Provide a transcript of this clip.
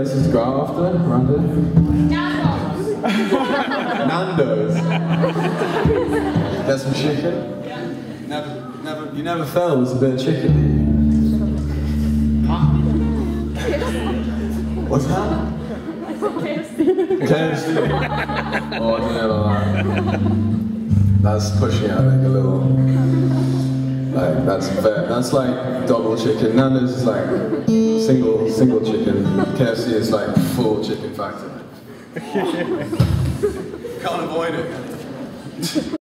Places to go out after, around here? Nando's. Get some chicken? Never, never, you never felt it was a bit of chicken? What's that? KFC. Oh, I don't know that. That's pushing it, I think, a little. Like, that's fair. That's like double chicken. Nando's is like single, single chicken. KFC is like full chicken factor. Can't avoid it.